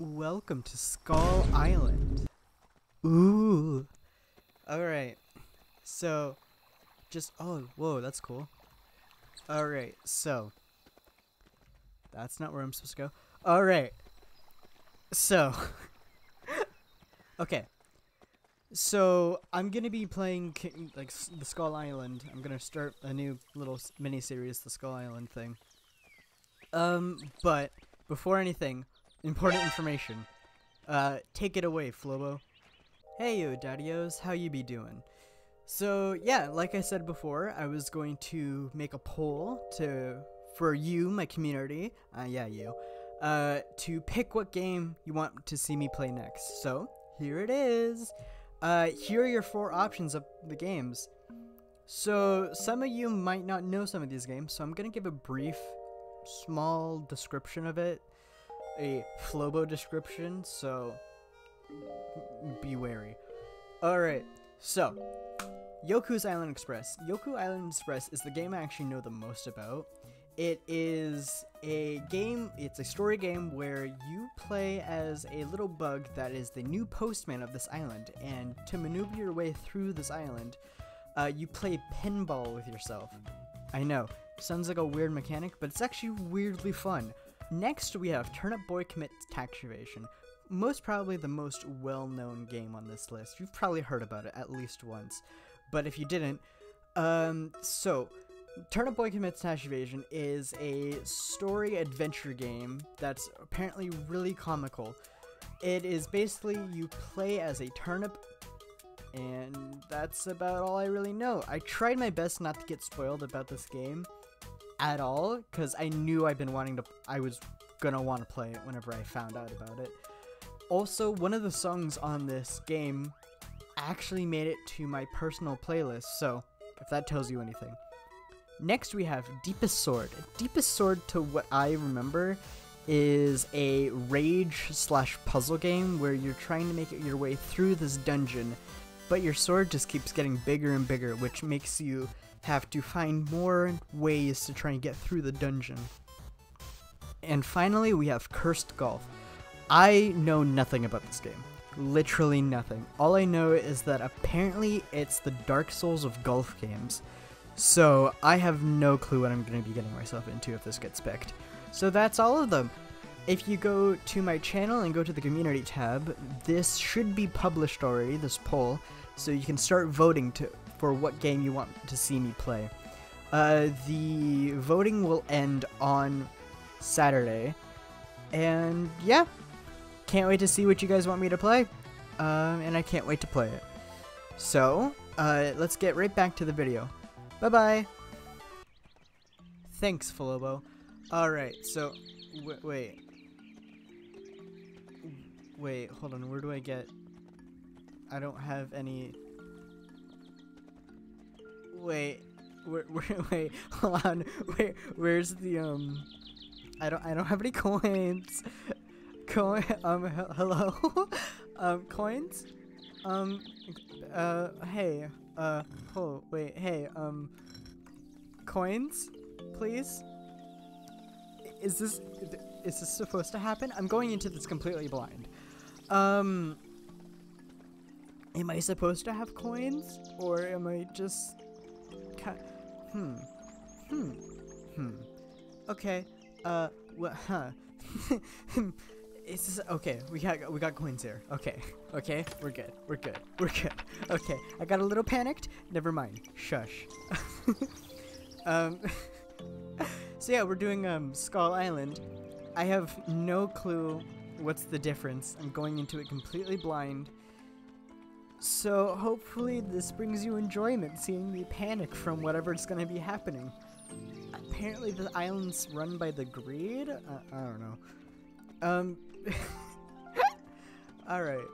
Welcome to Skull Island. Ooh. Alright. So, just. Oh, whoa, that's cool. Alright, so. That's not where I'm supposed to go. Alright. So. okay. So, I'm gonna be playing, like, the Skull Island. I'm gonna start a new little mini series, the Skull Island thing. Um, but, before anything, important information. Uh, take it away, Flobo. Hey yo, daddios, how you be doing? So yeah, like I said before, I was going to make a poll to for you, my community. Uh, yeah, you. Uh, to pick what game you want to see me play next. So here it is. Uh, here are your four options of the games. So some of you might not know some of these games, so I'm gonna give a brief, small description of it a Flobo description, so be wary. Alright, so Yoku's Island Express. Yoku Island Express is the game I actually know the most about. It is a game, it's a story game where you play as a little bug that is the new postman of this island, and to maneuver your way through this island, uh, you play pinball with yourself. I know, sounds like a weird mechanic, but it's actually weirdly fun. Next, we have Turnip Boy Commits Tax Evasion. Most probably the most well known game on this list. You've probably heard about it at least once. But if you didn't, um, so Turnip Boy Commits Tax Evasion is a story adventure game that's apparently really comical. It is basically you play as a turnip, and that's about all I really know. I tried my best not to get spoiled about this game at all because I knew I've been wanting to. I was gonna want to play it whenever I found out about it. Also, one of the songs on this game actually made it to my personal playlist, so if that tells you anything. Next, we have Deepest Sword. Deepest Sword, to what I remember, is a rage slash puzzle game where you're trying to make it your way through this dungeon, but your sword just keeps getting bigger and bigger, which makes you have to find more ways to try and get through the dungeon. And finally, we have Cursed Golf. I know nothing about this game. Literally nothing. All I know is that apparently it's the Dark Souls of golf games. So I have no clue what I'm going to be getting myself into if this gets picked. So that's all of them. If you go to my channel and go to the community tab, this should be published already, this poll, so you can start voting to for what game you want to see me play. Uh, the voting will end on Saturday, and yeah, can't wait to see what you guys want me to play, um, and I can't wait to play it. So, uh, let's get right back to the video. Bye bye. Thanks, Flobo. Alright, so, wait. Wait, hold on, where do I get. I don't have any. Wait, wait, wait, hold on, where, where's the, um. I don't, I don't have any coins. Coin, um, he- hello? um, coins? Um, uh, hey, uh, oh, wait, hey, um, coins, please? Is this, is this supposed to happen? I'm going into this completely blind. Um, am I supposed to have coins? Or am I just, ca- hmm, hmm, hmm. Okay, uh, what, huh. it's this okay? We got we got coins here. Okay, okay, we're good. We're good. We're good. Okay, I got a little panicked. Never mind. Shush. um. so yeah, we're doing um Skull Island. I have no clue what's the difference. I'm going into it completely blind. So hopefully this brings you enjoyment, seeing me panic from whatever's gonna be happening. Apparently the island's run by the greed. Uh, I don't know. Um. all right.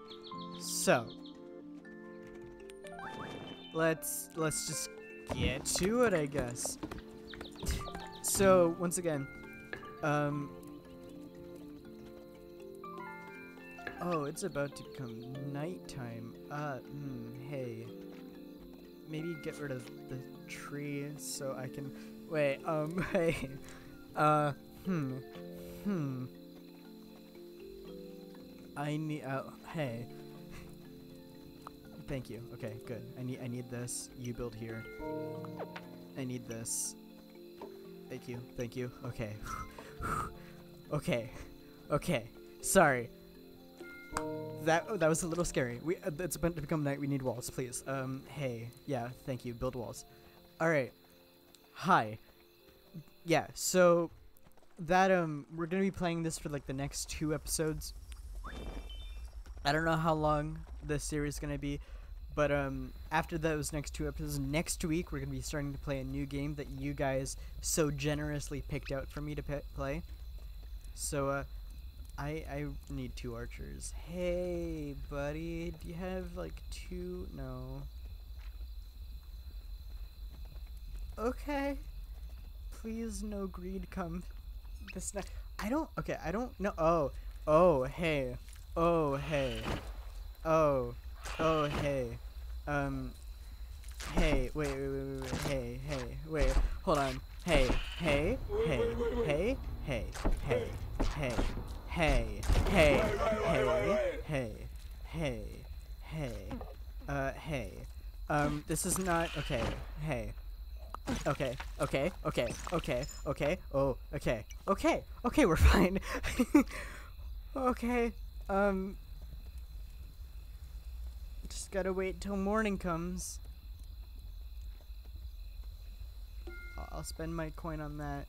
So let's let's just get to it, I guess. so once again, um. Oh, it's about to become nighttime. Uh, hmm, hey. Maybe get rid of the tree so I can. Wait, um, hey. Uh, hmm. Hmm. I need. Uh, hey. Thank you. Okay, good. I need. I need this. You build here. I need this. Thank you. Thank you. Okay. okay. Okay. Sorry. That that was a little scary. We uh, it's about to become night. We need walls, please. Um. Hey. Yeah. Thank you. Build walls. All right. Hi. Yeah. So that um we're gonna be playing this for like the next two episodes. I don't know how long this series is gonna be, but um after those next two episodes, next week we're gonna be starting to play a new game that you guys so generously picked out for me to play. So uh, I, I need two archers. Hey, buddy, do you have like two? No. Okay. Please, no greed come this next. I don't. Okay, I don't know. Oh, oh, hey, oh, hey, oh, oh, hey, um, hey, wait, wait, wait, wait, wait, hey, hey, wait, hold on, hey, hey, hey, hey, hey, hey, hey. hey hey, hey, hey, hey, hey, hey, uh, hey, um, this is not okay. Hey. Okay, okay, okay, okay, okay, oh, okay, okay, okay, we're fine. okay, um, just gotta wait till morning comes. I'll spend my coin on that.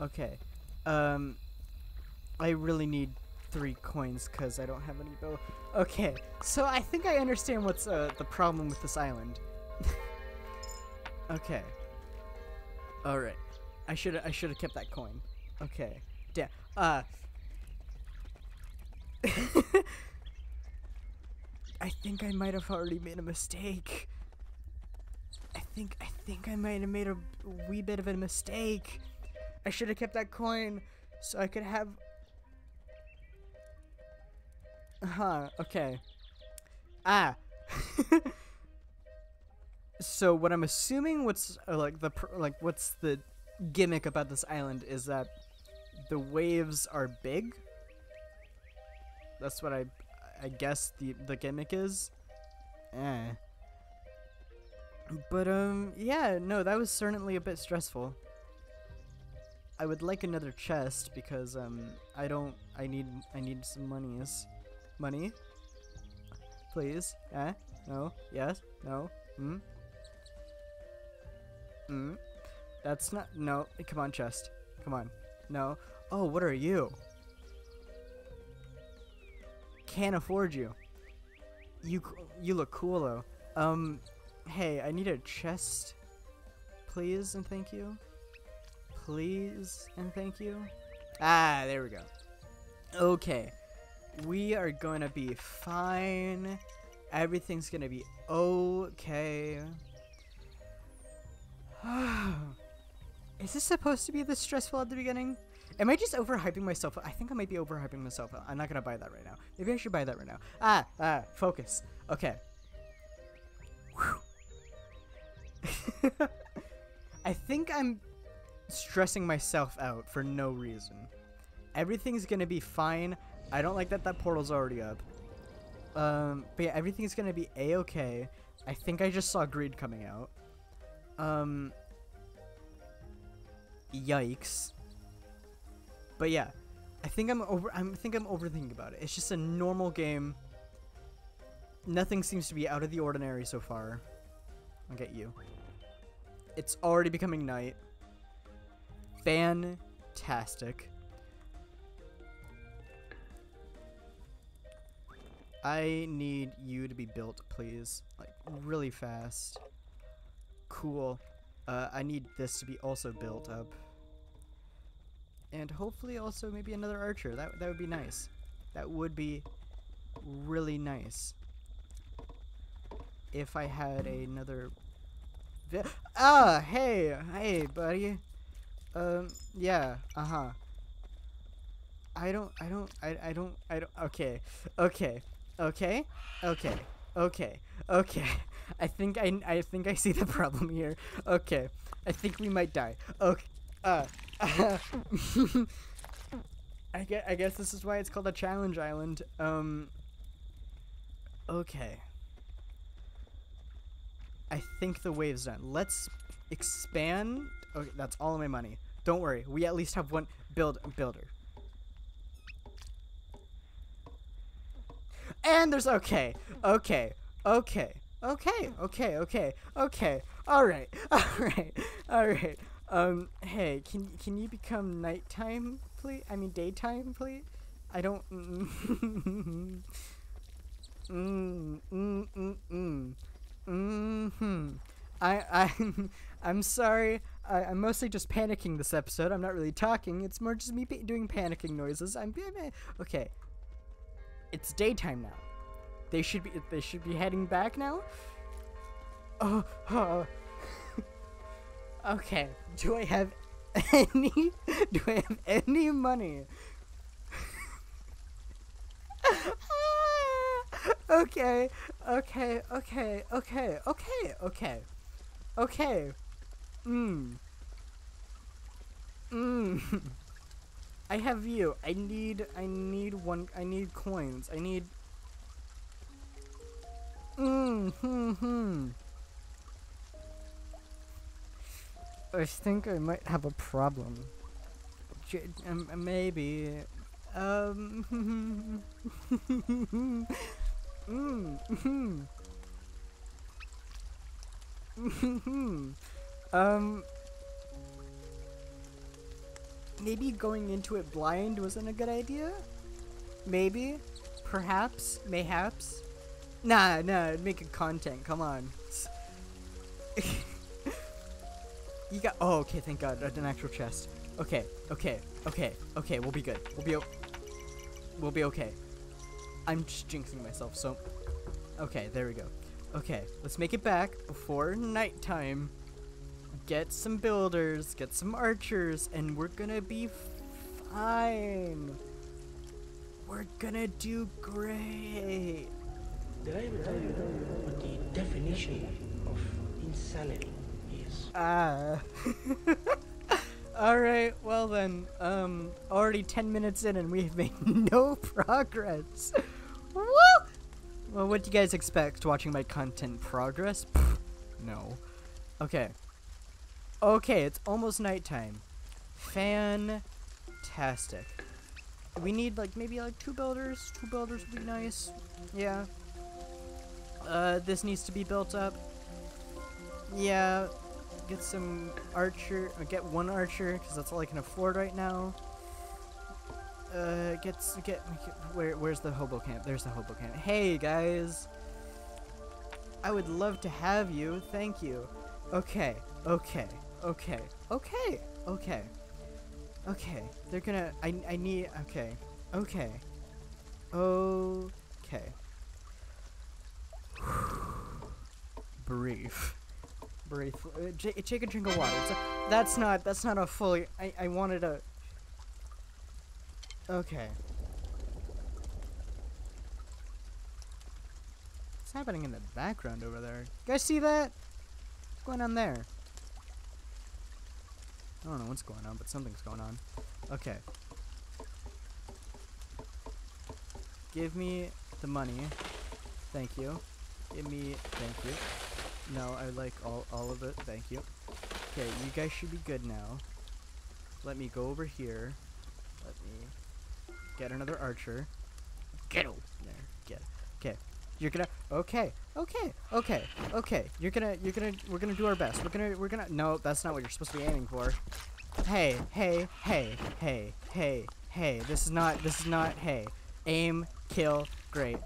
Okay, um, I really need three coins because I don't have any bow. Okay, so I think I understand what's uh, the problem with this island. okay. All right. I should I should have kept that coin. Okay. Damn. Uh. I think I might have already made a mistake. I think I think I might have made a wee bit of a mistake. I should have kept that coin so I could have. Huh. Okay. Ah. so what I'm assuming what's uh, like the like what's the gimmick about this island is that the waves are big. That's what I I guess the the gimmick is. Eh. But um yeah, no, that was certainly a bit stressful. I would like another chest because um I don't I need I need some monies. Money? Please? Eh? No? Yes? No? Hmm? Mm. That's not. No. Come on, chest. Come on. No. Oh, what are you? Can't afford you. You you look cool though. Um, hey, I need a chest, please and thank you. Please and thank you. Ah, there we go. Okay, we are gonna be fine. Everything's gonna be okay. Is this supposed to be this stressful at the beginning? Am I just overhyping myself? I think I might be overhyping myself. I'm not gonna buy that right now. Maybe I should buy that right now. Ah, ah, focus. Okay. I think I'm stressing myself out for no reason. Everything's gonna be fine. I don't like that that portal's already up. Um, but yeah, everything's gonna be a-okay. I think I just saw greed coming out. Um, yikes. But yeah, I think I'm over. I think I'm overthinking about it. It's just a normal game. Nothing seems to be out of the ordinary so far. I'll get you. It's already becoming night. Fantastic. I need you to be built, please. Like, really fast. Cool. Uh, I need this to be also built up. And hopefully also maybe another archer. That, that would be nice. That would be really nice. If I had another... ah, hey, hey, buddy. Um, yeah, uh-huh. I don't, I don't, I, I don't, I don't, okay, okay, okay, okay, okay, okay. I think I, I think I see the problem here. Okay, I think we might die. Okay, uh, I guess, I guess this is why it's called a challenge island. Um. Okay. I think the wave's done. Let's expand. Okay, that's all of my money. Don't worry. We at least have one build builder. And there's okay, okay, okay, okay, okay, okay, okay. All right, all right, all right. Um, hey, can can you become nighttime, please? I mean daytime, please. I don't. mm, mm, mm, mm. Mm-hmm. I I I'm sorry. I, I'm mostly just panicking this episode. I'm not really talking. It's more just me doing panicking noises. I'm okay. It's daytime now. They should be they should be heading back now. Oh, oh. okay. Do I have any? Do I have any money? okay, okay, okay, okay, okay, okay, okay. Mmm. Mmm. I have you. I need, I need one, I need coins. I need... Mmm, hmm, hmm. I think I might have a problem. J um, maybe. Um... mm, um, maybe going into it blind wasn't a good idea? Maybe? Perhaps? Mayhaps? Nah, nah, make it content, come on. you got- oh, okay, thank god, an actual chest. Okay, okay, okay, okay, we'll be good. We'll be We'll be okay. I'm just jinxing myself, so... Okay, there we go. Okay, let's make it back before nighttime. Get some builders, get some archers, and we're gonna be fine. We're gonna do great. Did I ever tell you what the definition of insanity is? Ah. Alright, well then, um, already 10 minutes in and we've made no progress. Woo! Well, what do you guys expect watching my content progress? Pfft, no. Okay. Okay, it's almost nighttime. Fantastic. We need like maybe like two builders. Two builders would be nice. Yeah. Uh, this needs to be built up. Yeah. Get some archer. Uh, get one archer because that's all I can afford right now. Uh, get, get where where's the hobo camp? There's the hobo camp. Hey guys. I would love to have you. Thank you. Okay. Okay. Okay. Okay. Okay. Okay. They're gonna. I. I need. Okay. Okay. Okay. Brief. Brief. Uh, take a drink of water. A, that's not. That's not a fully. I. I wanted a. Okay. What's happening in the background over there? You guys see that? What's going on there? I don't know what's going on, but something's going on. Okay. Give me the money. Thank you. Give me, thank you. No, I like all, all of it. Thank you. Okay, you guys should be good now. Let me go over here. Let me get another archer. Get over there. Get. Okay. You're gonna. Okay. Okay. Okay. Okay. You're gonna. You're gonna. We're gonna do our best. We're gonna. We're gonna. No, that's not what you're supposed to be aiming for. Hey. Hey. Hey. Hey. Hey. Hey. This is not. This is not. Hey. Aim. Kill. Great.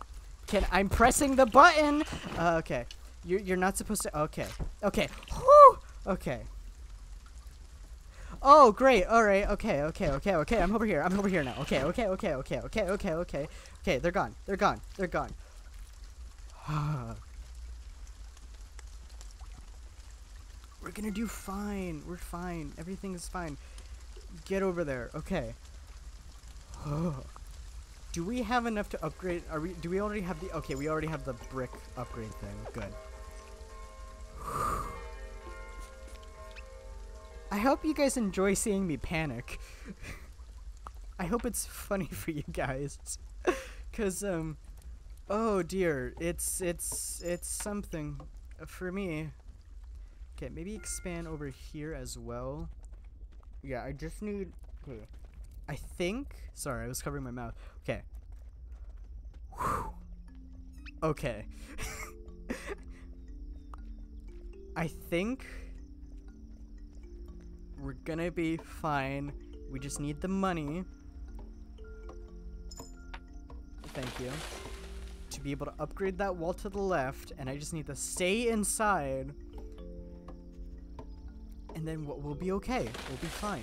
Can I'm pressing the button? Uh, okay. You're you're not supposed to. Okay. Okay. Whew. Okay. Oh, great. All right. Okay. Okay. Okay. Okay. I'm over here. I'm over here now. Okay. Okay. Okay. Okay. Okay. Okay. Okay. Okay. They're gone. They're gone. They're gone. We're gonna do fine. We're fine. Everything is fine. Get over there. Okay. do we have enough to upgrade? Are we? Do we already have the? Okay, we already have the brick upgrade thing. Good. I hope you guys enjoy seeing me panic. I hope it's funny for you guys. Cause um oh dear, it's it's it's something for me. Okay, maybe expand over here as well. Yeah, I just need. I think sorry, I was covering my mouth. Okay. Whew. Okay. I think we're gonna be fine. We just need the money. Thank you. Be able to upgrade that wall to the left, and I just need to stay inside. And then we'll be okay. We'll be fine.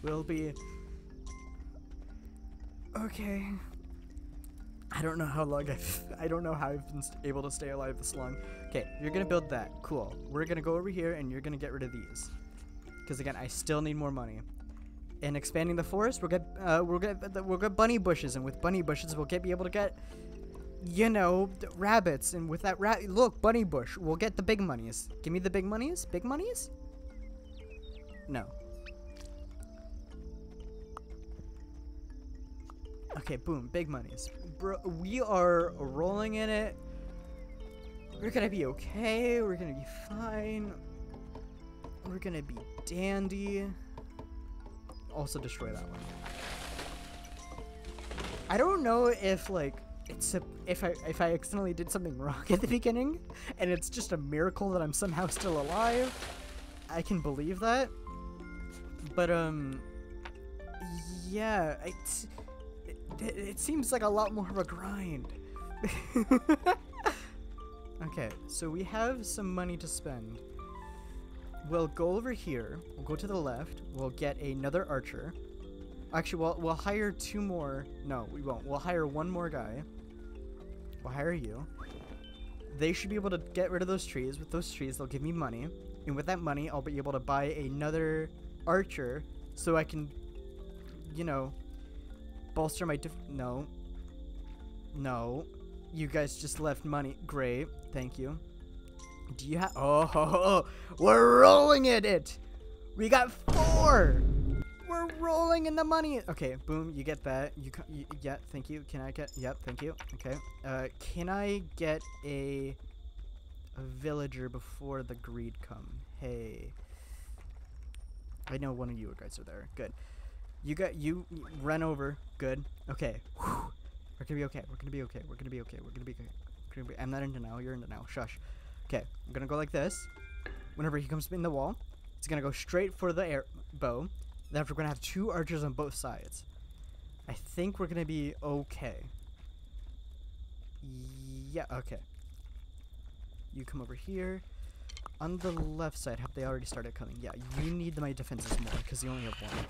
We'll be... Okay. I don't know how long I've... I don't know how I've been able to stay alive this long. Okay, you're gonna build that. Cool. We're gonna go over here, and you're gonna get rid of these. Because again, I still need more money. And expanding the forest, we'll get uh, we'll get we'll get bunny bushes, and with bunny bushes, we'll get be able to get, you know, rabbits. And with that rat, look, bunny bush, we'll get the big monies. Give me the big monies. Big monies? No. Okay, boom, big monies. Bro, we are rolling in it. We're gonna be okay. We're gonna be fine. We're gonna be dandy. Also destroy that one. I don't know if like it's a, if I if I accidentally did something wrong at the beginning, and it's just a miracle that I'm somehow still alive. I can believe that. But um, yeah, it's, it, it seems like a lot more of a grind. okay, so we have some money to spend. We'll go over here. We'll go to the left. We'll get another archer. Actually, we'll, we'll hire two more. No, we won't. We'll hire one more guy. We'll hire you. They should be able to get rid of those trees. With those trees, they'll give me money. And with that money, I'll be able to buy another archer so I can, you know, bolster my def- No. No. You guys just left money. Great. Thank you. Do you have? Oh, we're rolling in it. We got four. We're rolling in the money. Okay, boom. You get that. You, you yeah. Thank you. Can I get? Yep. Thank you. Okay. Uh, can I get a a villager before the greed come? Hey. I know one of you guys are there. Good. You got you run over. Good. Okay. Whew. We're gonna be okay. We're gonna be okay. We're gonna be okay. We're gonna be okay. Gonna be, I'm not in denial. You're in denial. Shush. Okay. I'm gonna go like this. Whenever he comes in the wall, it's gonna go straight for the air bow. Then we're gonna have two archers on both sides. I think we're gonna be okay. Yeah. Okay. You come over here. On the left side, have they already started coming? Yeah, you need my defenses more because you only have one.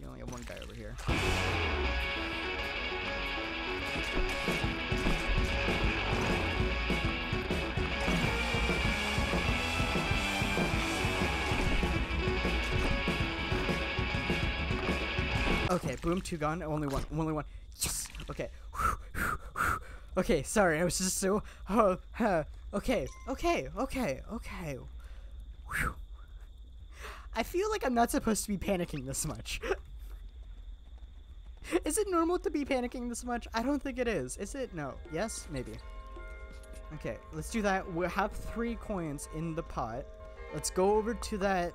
You only have one guy over here. Okay, boom, two gone. Only one. Only one. Yes. Okay. Okay, sorry. I was just so. Huh. Okay. Okay. Okay. Okay. Whew. I feel like I'm not supposed to be panicking this much. is it normal to be panicking this much? I don't think it is. Is it? No. Yes? Maybe. Okay, let's do that. We'll have three coins in the pot. Let's go over to that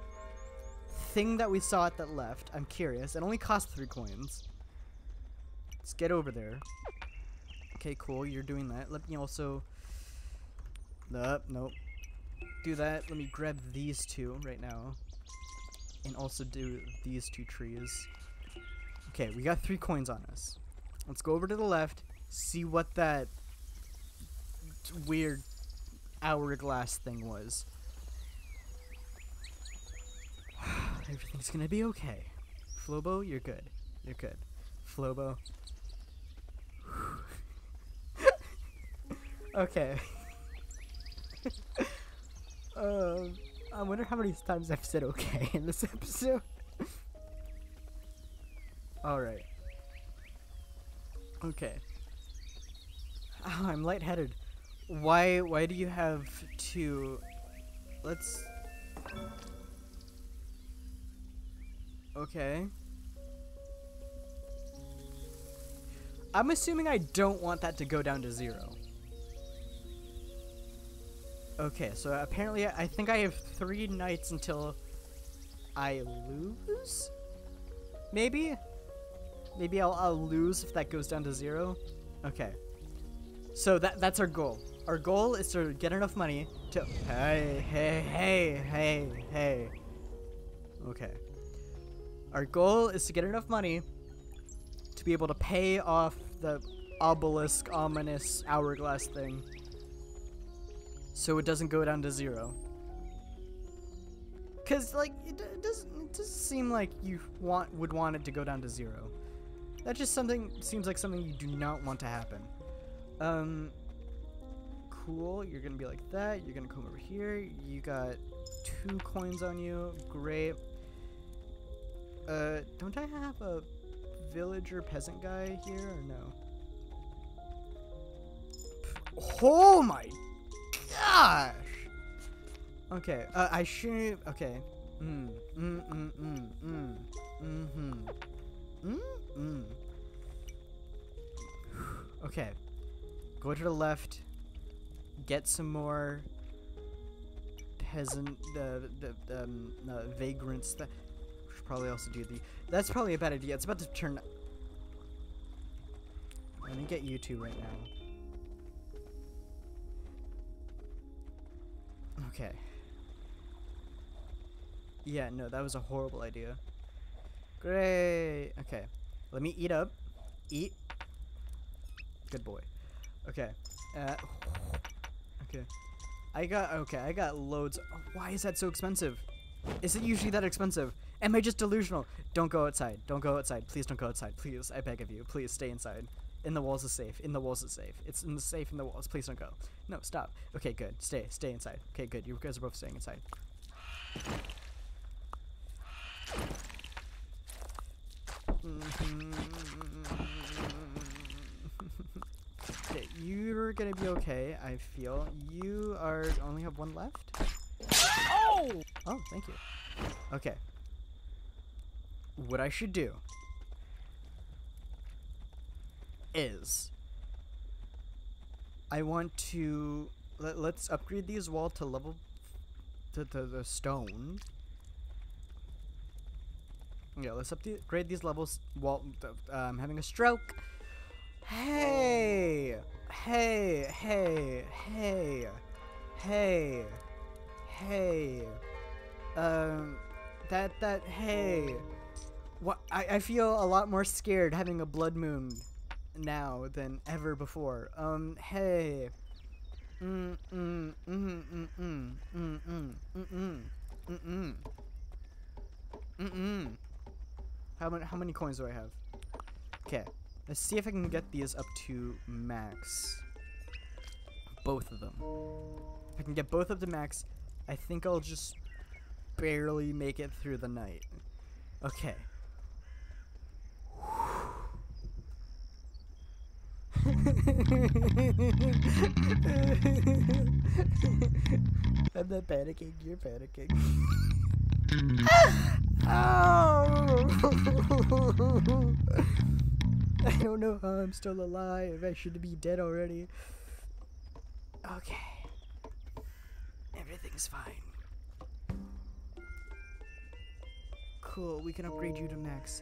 thing that we saw at that left. I'm curious. It only costs three coins. Let's get over there. Okay, cool. You're doing that. Let me also. Nope, nope. Do that. Let me grab these two right now. And also do these two trees. Okay, we got three coins on us. Let's go over to the left. See what that weird hourglass thing was. Everything's gonna be okay. Flobo, you're good. You're good. Flobo. okay. um, I wonder how many times I've said okay in this episode. Alright. Okay. Oh, I'm lightheaded. Why why do you have two let's Okay. I'm assuming I don't want that to go down to zero. Okay, so apparently I think I have three nights until I lose? Maybe? Maybe I'll, I'll lose if that goes down to zero? Okay. So that that's our goal. Our goal is to get enough money to... Hey, hey, hey, hey, hey. Okay. Our goal is to get enough money to be able to pay off the obelisk, ominous hourglass thing so it doesn't go down to zero. Cause like it, it doesn't it doesn't seem like you want would want it to go down to zero. That just something seems like something you do not want to happen. Um, cool. You're gonna be like that. You're gonna come over here. You got two coins on you. Great. Uh, don't I have a villager peasant guy here or no? Oh my gosh! Okay, uh, I should. Okay. Mm, mm, mm, mm, mm, mm-hmm. Mm, mm. Okay. Go to the left. Get some more peasant, the, the, um, uh, vagrants. Should probably also do the. That's probably a bad idea. It's about to turn. Let me get you two right now. Okay. Yeah, no, that was a horrible idea. Great. Okay. Let me eat up. Eat. Good boy. Okay. Uh, okay. I got, okay, I got loads. Why is that so expensive? Is it usually that expensive? Am I just delusional? Don't go outside. Don't go outside. Please don't go outside. Please, I beg of you. Please stay inside. In the walls is safe. In the walls is safe. It's in the safe in the walls. Please don't go. No, stop. Okay, good. Stay. Stay inside. Okay, good. You guys are both staying inside. Mm-hmm. okay, you're gonna be okay, I feel. You are only have one left? Oh! Oh, thank you. Okay. What I should do is I want to let, let's upgrade these wall to level to, the stone. Yeah, let's upgrade these levels. Wall, I'm having a stroke. Hey, hey, hey, hey, hey, hey. Um, that that hey. What I I feel a lot more scared having a blood moon now than ever before. Um, hey. Mm mm mm mm mm mm mm mm mm mm mm mm mm. How many how many coins do I have? Okay, let's see if I can get these up to max. Both of them. If I can get both up to max, I think I'll just barely make it through the night. Okay. I'm not panicking, you're panicking. oh! I don't know how I'm still alive. I should be dead already. Okay. Everything's fine. Cool, we can upgrade you to max.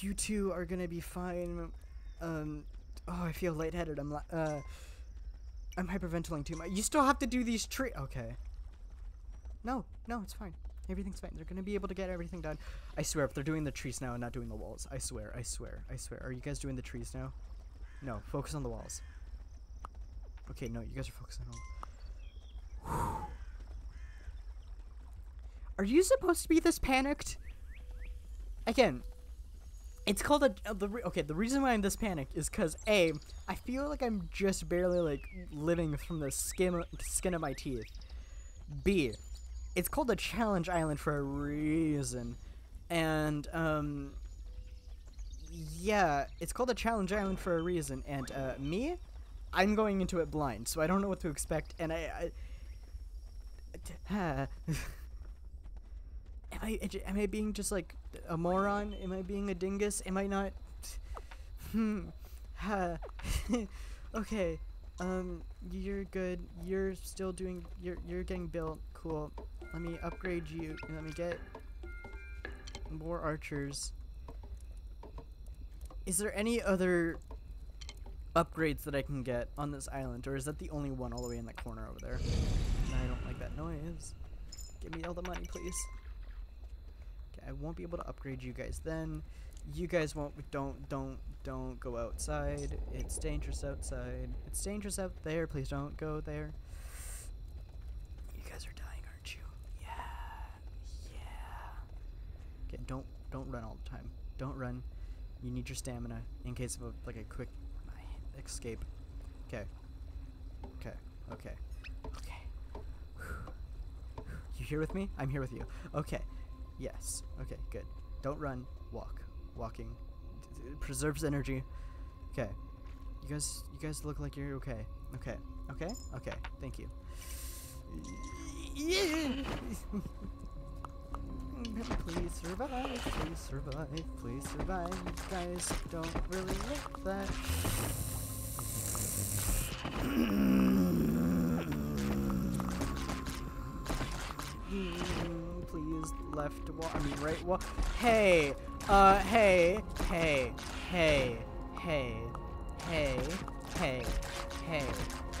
You two are gonna be fine. Um, oh, I feel lightheaded. I'm, uh, I'm hyperventilating too much. You still have to do these tree. Okay. No, no, it's fine. Everything's fine. They're gonna be able to get everything done. I swear, if they're doing the trees now and not doing the walls, I swear, I swear, I swear. Are you guys doing the trees now? No, focus on the walls. Okay, no, you guys are focusing on. Are you supposed to be this panicked? Again, it's called a uh, the okay. The reason why I'm this panicked is because a I feel like I'm just barely like living from the skin skin of my teeth. B, it's called a challenge island for a reason, and um, yeah, it's called a challenge island for a reason. And uh, me, I'm going into it blind, so I don't know what to expect, and I. I Am I am I being just like a moron? Am I being a dingus? Am I not? Hmm. Ha. okay. Um, you're good. You're still doing. You're you're getting built. Cool. Let me upgrade you. Let me get more archers. Is there any other upgrades that I can get on this island, or is that the only one all the way in that corner over there? I don't like that noise. Give me all the money, please. I won't be able to upgrade you guys then. You guys won't. Don't don't don't go outside. It's dangerous outside. It's dangerous out there. Please don't go there. You guys are dying, aren't you? Yeah. Yeah. Okay, don't don't run all the time. Don't run. You need your stamina in case of a, like a quick escape. Okay. Okay. Okay. Okay. You here with me? I'm here with you. Okay. Yes. Okay, good. Don't run. Walk. Walking it preserves energy. Okay. You guys you guys look like you're okay. Okay. Okay? Okay. Thank you. please survive. Please survive. Please survive. You guys don't really look that. please left wall. I mean right wall. Hey, uh, hey, hey, hey, hey, hey, hey, hey,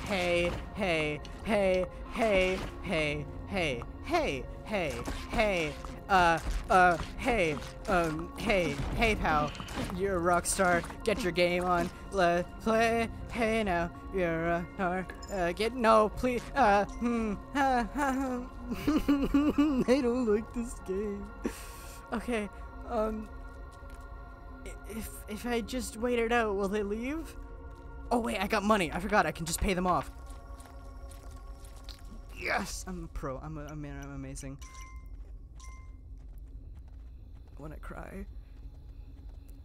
hey, hey, hey, hey, hey, hey, hey, hey, hey, uh, uh, hey, um, hey, hey, pal, you're a rock star. Get your game on. Let's play. Hey, now, you're a star. Uh, get no, please. Uh, hmm. I don't like this game. Okay, um, if if I just wait it out, will they leave? Oh wait, I got money. I forgot. I can just pay them off. Yes, I'm a pro. I'm a man. I'm amazing I wanna cry.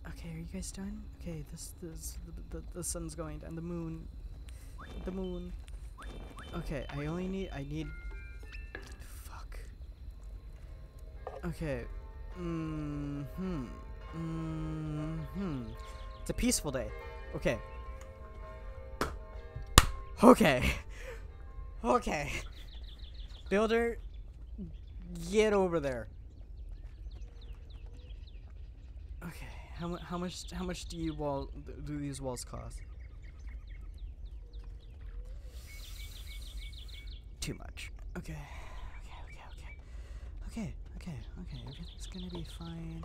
Okay, are you guys done? Okay, this this the, the, the sun's going down. The moon, the moon. Okay, I only need I need. Okay. Mm hmm. Mm hmm. It's a peaceful day. Okay. Okay. Okay. Builder, get over there. Okay, how, mu how much how much do you wall do these walls cost? Too much. Okay. Okay, okay, okay. Okay, okay, okay. Everything's gonna be fine.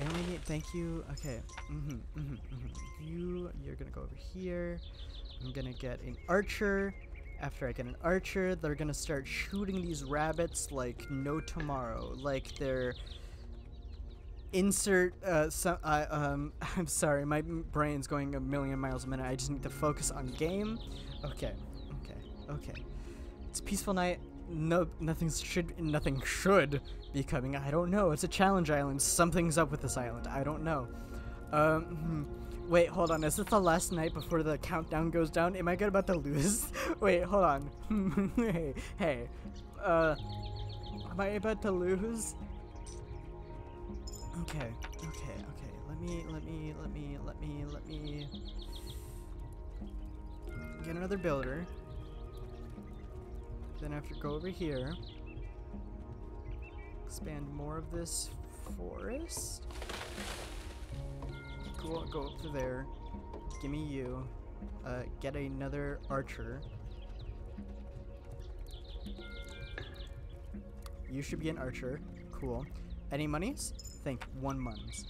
I need thank you. Okay. Mm-hmm. Mm-hmm. Mm-hmm. You you're gonna go over here. I'm gonna get an archer. After I get an archer, they're gonna start shooting these rabbits like no tomorrow. Like they're insert uh, some uh, um i'm sorry my brain's going a million miles a minute i just need to focus on game okay okay okay it's peaceful night no nothing should nothing should be coming. I don't know. It's a challenge island. Something's up with this island. I don't know. Um hmm. wait hold on. Is this the last night before the countdown goes down? Am i good about to lose? Wait hold on. Hey hey. Uh am i about to lose? Okay, okay, okay. Let me, let me, let me, let me, let me get another builder. Then I have to go over here. Expand more of this forest. Go, go up to there. Give me you. Uh, get another archer. You should be an archer. Cool. Any monies? think one month.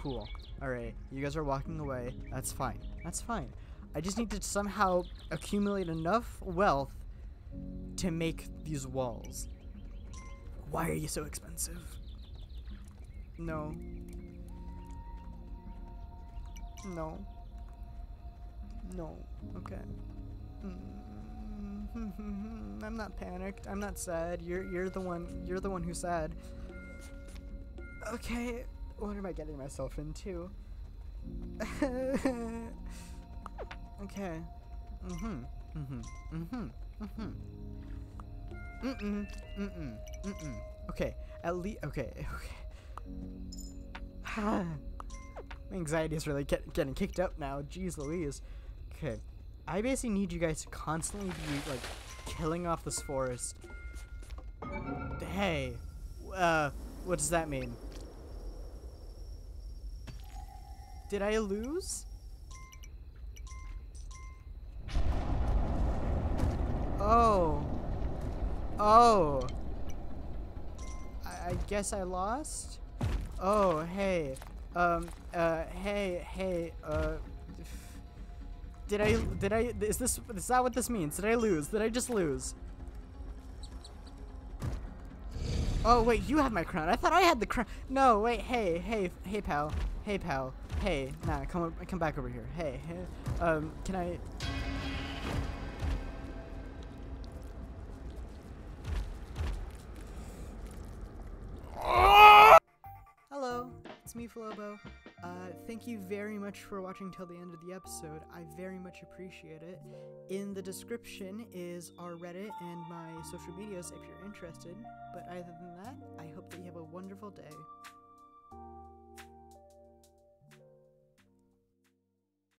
Cool. Alright, you guys are walking away. That's fine. That's fine. I just need to somehow accumulate enough wealth to make these walls. Why are you so expensive? No. No. No. Okay. I'm not panicked. I'm not sad. You're you're the one you're the one who's sad. Okay, what am I getting myself into? okay. Mm-hmm. Mm-hmm. Mm-hmm. Mm-hmm. Mm-mm. Mm-mm. Mm-mm. Okay. At least okay. Okay. My anxiety is really get, getting kicked up now. Jeez Louise. Okay. I basically need you guys to constantly be, like, killing off this forest. Hey. Uh, what does that mean? Did I lose? Oh. Oh. I, I guess I lost? Oh, hey. Um, uh, hey, hey, uh, did I, did I, is this, is that what this means? Did I lose? Did I just lose? Oh, wait, you have my crown. I thought I had the crown. No, wait, hey, hey, hey, pal. Hey, pal. Hey, nah, come, come back over here. Hey, hey, um, can I, it's me, Flobo. Uh, thank you very much for watching till the end of the episode. I very much appreciate it. In the description is our Reddit and my social medias if you're interested. But other than that, I hope that you have a wonderful day.